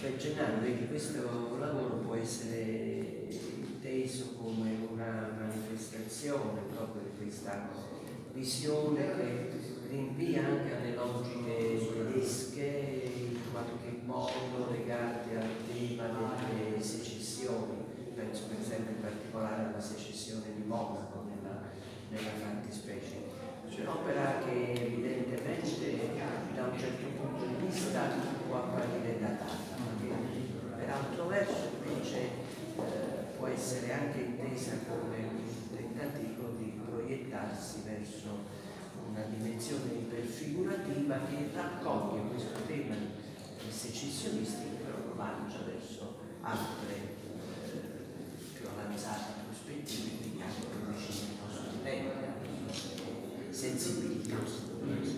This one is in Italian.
per Gennaro, vedi, questo lavoro può essere inteso come una manifestazione proprio di questa visione che rinvia anche alle nostre essere anche intesa come un tentativo di proiettarsi verso una dimensione iperfigurativa che raccoglie questo tema secessionistico però lo lancia verso altre eh, più avanzate prospettive, quindi anche più vicine al nostro tempo, sensibilità.